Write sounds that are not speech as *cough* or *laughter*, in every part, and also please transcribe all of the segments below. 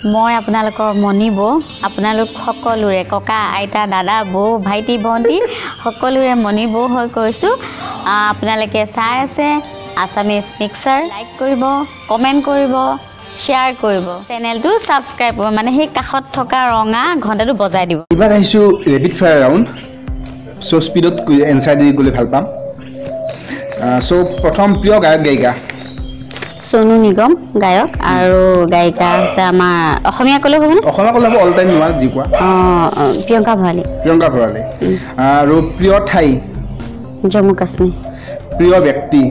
মই আপোনালোকৰ মণি বৌ আপোনালোক সকলোৰে ককা আইতা দাদা বৌ ভাইটি ভণ্টি সকলোৰে মণি বৌ হৈ কৈছোঁ আপোনালোকে চাই আছে আছামিজ মিক্সাৰ লাইক কৰিব কমেণ্ট কৰিব শ্বেয়াৰ কৰিব। চেনেলটো ছাবস্ক্ৰাইব কৰিব মানে সেই কাষত থকা ৰঙা ঘণ্টাটো বজাই দিব। এইবাৰ আহিছোঁ ৰেপিড ফায়াৰ ৰাউণ্ড। চ' স্পীডত এনচাৰ দি গ'লে ভাল পাম। চ' প্ৰথম প্ৰিয় গায়ক গায়িকা। চনু নিগম গায়ক আৰু গায়িকা হৈছে আমাৰ অসমীয়া ক'লে হ'বনে অসমীয়া ক'লে হ'ব অল টাইম নোৱাৰ যি কোৱা। অঁ প্ৰিয়ংকা ভৰালী। প্ৰিয়ংকা ভৰালী। আৰু প্ৰিয় ঠাই? জম্মু কাশ্মীৰ। প্ৰিয় ব্যক্তি?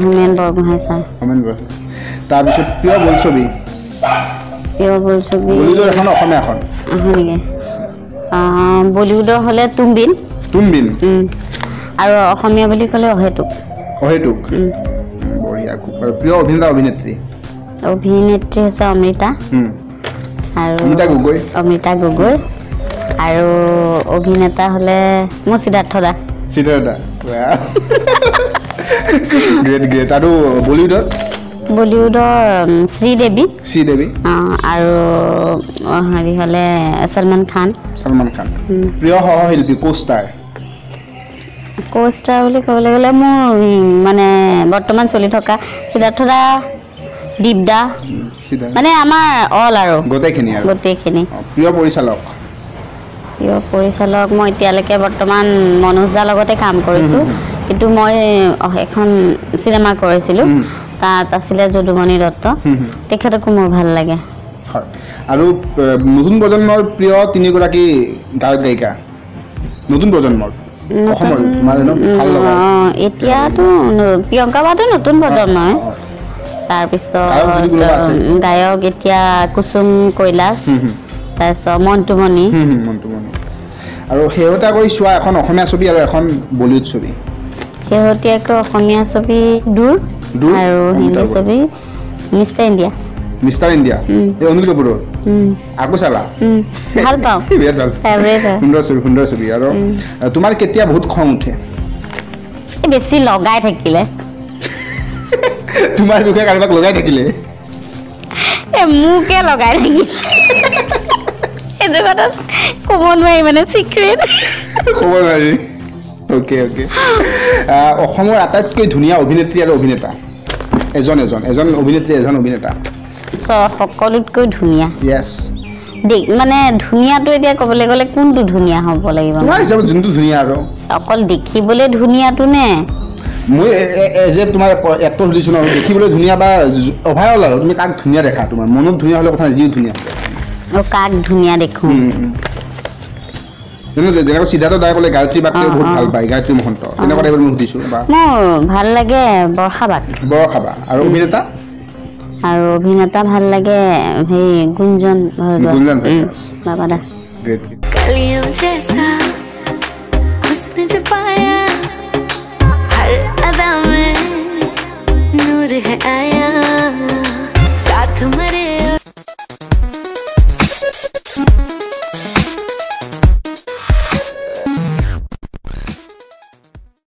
হোমেন বৰগোহাঁই ছাৰ। হোমেন বৰগোহাঁই। তাৰপিছত প্ৰিয় বোলছবি? প্ৰিয় বোলছবি বলিউডৰ এখন অসমীয়া এখন নেকি? বলিউডৰ হ'লে তুমবিন। তুমবিন। আৰু অসমীয়া বুলি ক'লে অহেতুক। অহেতুক। প্ৰিয় অভিনেতা অভিনেত্ৰী? অভিনেত্ৰী হৈছে অমৃতা। আৰু অমিতা গগৈ? অমৃতা গগৈ। আৰু অভিনেতা হ'লে মোৰ সিদ্ধাৰ্থ দা। চিত্ৰতা গ্ৰেট গ্ৰেট আৰু বলিউডৰ? বলিউডৰ শ্ৰীদেৱী। শ্ৰীদেৱী। অঁ, আৰু হেৰি হ'লে সলমান খান। সলমান খান। প্ৰিয় সহশিল্পী কোষ্টাৰ কো ষ্টাৰ বুলি ক'বলৈ গ'লে মোৰ মানে বৰ্তমান চলি থকা সিদ্ধাৰ্থ দা দীপ দা চিধা- মানে আমাৰ অল আৰু। গোটেইখিনি গোটেইখিনি। প্ৰিয় পৰিচালক? প্ৰিয় পৰিচালক মই এতিয়ালৈকে বৰ্তমান মনোজ দাৰ লগতে কাম কৰিছোঁ। কিন্তু মই এখন চিনেমা কৰিছিলোঁ। তাত আছিলে যদুমণি দত্ত। তেখেতকো মোৰ ভাল লাগে। আৰু নতুন প্ৰজন্মৰ প্ৰিয় তিনিগৰাকী গায়ক গায়িকা নতুন প্ৰজন্মৰ? এতিয়াতো প্ৰিয়ংকা বাটো নতুন প্ৰজন্মই তাৰপিছত গায়ক এতিয়া কুসুম কৈলাশ। তাৰপিছত মণ্টুমণি হুম, হুম, মনটো মনো আৰু শেহতীয়া কৰি চোৱা এখন অসমীয়া ছবি আৰু এখন বলিউড ছবি। শেহতীয়াকৈ অসমীয়া ছবি দূৰ আৰু হিন্দী ছবি মিষ্টাৰ ইণ্ডিয়া। Mister India. এই অনিল কাপুৰৰ আকৌ চালা ভাল *laughs* পাওঁ। বিৰাট ভাল। সুন্দৰ ছবি সুন্দৰ ছবি আৰু। আ, তোমাৰ কেতিয়া বহুত খং উঠে? বেছি লগাই থাকিলে। *laughs* তোমাৰ বিষয়ে কাৰোবাক লগাই থাকিলে? মোকে লগাই থাকি সেইটো কথা ক'ব নোৱাৰি মানে চিক্ৰেট। ক'ব নোৱাৰি। অ'কে অ'কে অসমৰ আটাইতকৈ ধুনীয়া অভিনেত্ৰী আৰু অভিনেতা। এজন এজন এজন অভিনেত্ৰী এজন অভিনেতা। সকলোতকৈ ধুনীয়া। মানে ধুনীয়াটো এতিয়া ক'বলৈ গ'লে কোনটো ধুনীয়া হ'ব লাগিব? যোনটো ধুনীয়া আৰু। অকল দেখিবলৈ ধুনীয়াটো নে? মই এজ এ তোমাৰ এক্টৰ সুধিছোঁ ন দেখিবলৈ ধুনীয়া বা অভাৰঅল আৰু তুমি কাক ধুনীয়া দেখা? তোমাৰ মনত ধুনীয়া হ'লে কথা যি ধুনীয়া কাক ধুনীয়া দেখোঁ? উম, উম। যেনে যেনেকৈ সিদ্ধাৰ্থ দাই ক'লে গায়ত্ৰী বাককে অ, বহুত অ। ভাল পায় গায়ত্ৰী মহন্ত। তেনেকুৱা টাইপৰ মই সুধিছোঁ বা মোৰ ভাল লাগে বৰ্ষা বাক। বৰষাবা আৰু অভিনেতা? আৰু অভিনেতা ভাল লাগে সেই গুঞ্জন ভৰদ্বাজ। গুঞ্জন